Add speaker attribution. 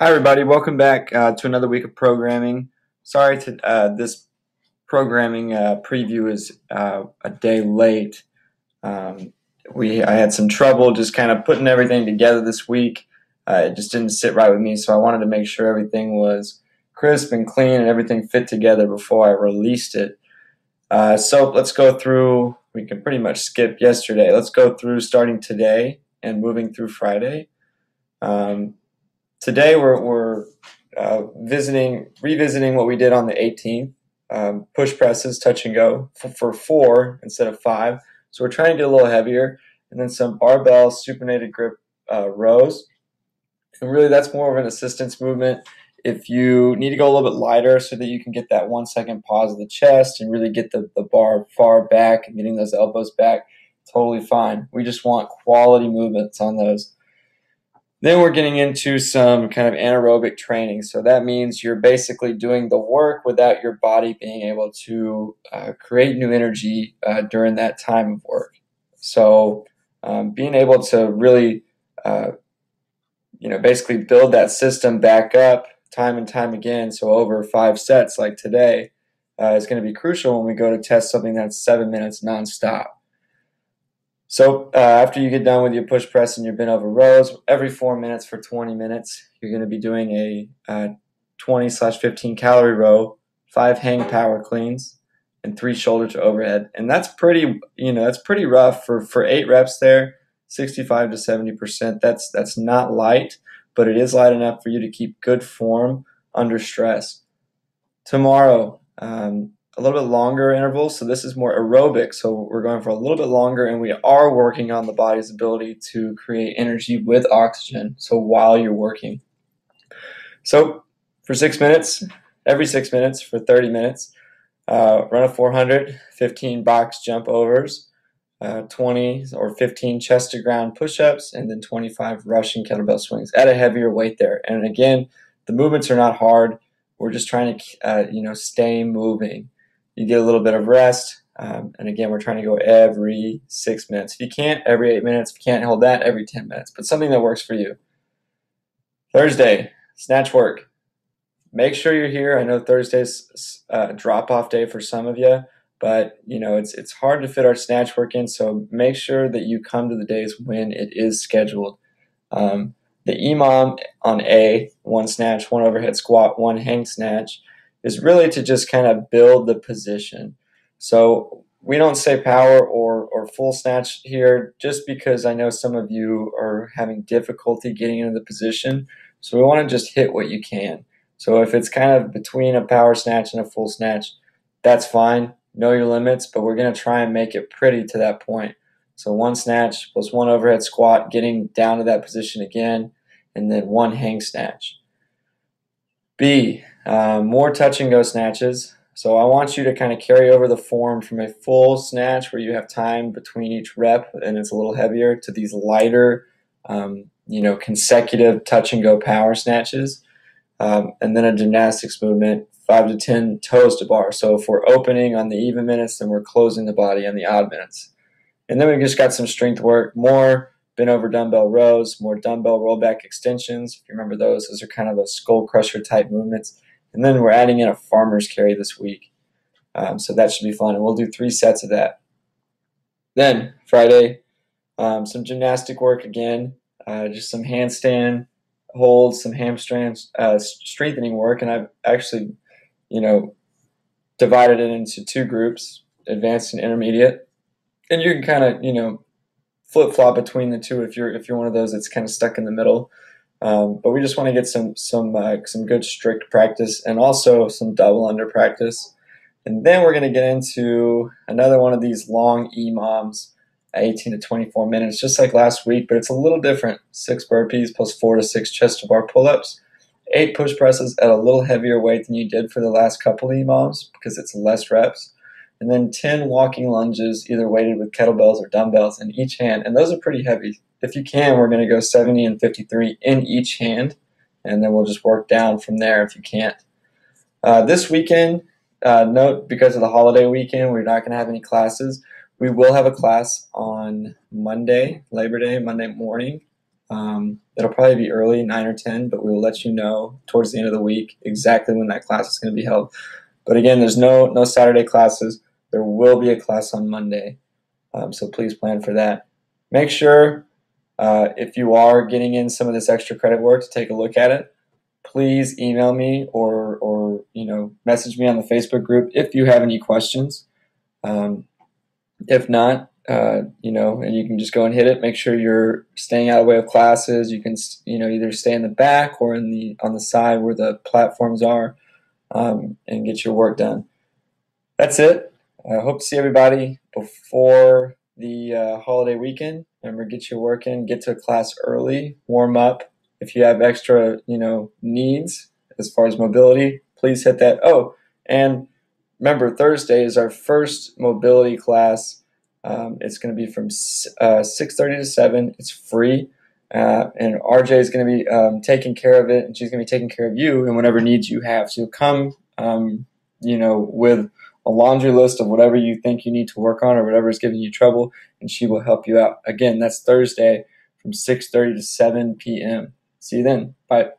Speaker 1: Hi, everybody. Welcome back uh, to another week of programming. Sorry to uh, this programming uh, preview is uh, a day late. Um, we I had some trouble just kind of putting everything together this week. Uh, it just didn't sit right with me, so I wanted to make sure everything was crisp and clean and everything fit together before I released it. Uh, so let's go through. We can pretty much skip yesterday. Let's go through starting today and moving through Friday. Um, today we're, we're uh, visiting, revisiting what we did on the 18th. Um, push presses, touch and go for, for, four instead of five. So we're trying to get a little heavier, and then some barbell supinated grip uh, rows. And really, that's more of an assistance movement. If you need to go a little bit lighter so that you can get that one second pause of the chest and really get the, the bar far back and getting those elbows back, totally fine. We just want quality movements on those. Then we're getting into some kind of anaerobic training. So that means you're basically doing the work without your body being able to uh, create new energy uh, during that time of work. So um, being able to really, uh, you know, basically build that system back up time and time again. So over five sets like today uh, is going to be crucial when we go to test something that's seven minutes nonstop. So uh, after you get done with your push press and your bent over rows, every four minutes for 20 minutes, you're going to be doing a uh, 20 slash 15 calorie row, five hang power cleans, and three shoulder to overhead. And that's pretty, you know, that's pretty rough for for eight reps there, 65 to 70 percent. That's that's not light, but it is light enough for you to keep good form under stress. Tomorrow, um, a little bit longer intervals. So this is more aerobic. So we're going for a little bit longer and we are working on the body's ability to create energy with oxygen. So while you're working. So for six minutes, every six minutes for 30 minutes, uh, run a 400, 15 box jump overs, uh, 20 or 15 chest to ground push ups, and then 25 Russian kettlebell swings at a heavier weight there. And again, the movements are not hard. We're just trying to, uh, you know, stay moving you get a little bit of rest. Um, and again, we're trying to go every six minutes. If you can't, every eight minutes. If you can't hold that, every 10 minutes. But something that works for you. Thursday, snatch work. Make sure you're here. I know Thursday's uh, drop off day for some of you, but you know it's it's hard to fit our snatch work in. So make sure that you come to the days when it is scheduled. Um, the EMOM on A, one snatch, one overhead squat, one hang snatch is really to just kind of build the position. So we don't say power or, or full snatch here just because I know some of you are having difficulty getting into the position. So we want to just hit what you can. So if it's kind of between a power snatch and a full snatch, that's fine. Know your limits, but we're going to try and make it pretty to that point. So one snatch plus one overhead squat, getting down to that position again, and then one hang snatch. B, uh, more touch and go snatches. So I want you to kind of carry over the form from a full snatch where you have time between each rep and it's a little heavier to these lighter, um, you know, consecutive touch and go power snatches. Um, and then a gymnastics movement, five to 10 toes to bar. So if we're opening on the even minutes, then we're closing the body on the odd minutes. And then we've just got some strength work, more bent over dumbbell rows, more dumbbell rollback extensions. If you remember those, those are kind of a skull crusher type movements. And then we're adding in a farmer's carry this week. Um, so that should be fun. And we'll do three sets of that. Then Friday, um, some gymnastic work again, uh, just some handstand holds, some hamstring uh, strengthening work. And I've actually, you know, divided it into two groups, advanced and intermediate. And you can kind of, you know, flip flop between the two if you're if you're one of those that's kind of stuck in the middle. Um, but we just want to get some some uh, some good strict practice and also some double under practice. And then we're going to get into another one of these long EMOMs, 18 to 24 minutes, just like last week, but it's a little different. Six burpees plus four to six chest to bar pull ups, eight push presses at a little heavier weight than you did for the last couple EMOMs because it's less reps and then 10 walking lunges, either weighted with kettlebells or dumbbells in each hand. And those are pretty heavy. If you can, we're going to go 70 and 53 in each hand, and then we'll just work down from there if you can't. Uh, this weekend, uh, note because of the holiday weekend, we're not going to have any classes. We will have a class on Monday, Labor Day, Monday morning, Um, it'll probably be early, 9 or 10, but we will let you know towards the end of the week exactly when that class is going to be held. But again, there's no, no Saturday classes. There will be a class on Monday. Um, so please plan for that. Make sure uh, if you are getting in some of this extra credit work to take a look at it. Please email me or, or you know message me on the Facebook group if you have any questions. Um, if not, uh, you know, and you can just go and hit it. Make sure you're staying out of the way of classes. You can, you know, either stay in the back or in the on the side where the platforms are, um, and get your work done. That's it. I hope to see everybody before the uh, holiday weekend. Remember, get your work in, get to a class early, warm up. If you have extra, you know, needs as far as mobility, please hit that. Oh, and remember, Thursday is our first mobility class. Um, it's going to be from uh, 6.30 to 7. It's free. Uh, and RJ is going to be um, taking care of it, and she's going to be taking care of you and whatever needs you have. So come, um, you know, with a laundry list of whatever you think you need to work on or whatever is giving you trouble, and she will help you out. Again, that's Thursday from 6:30 to 7 p.m. See you then. Bye.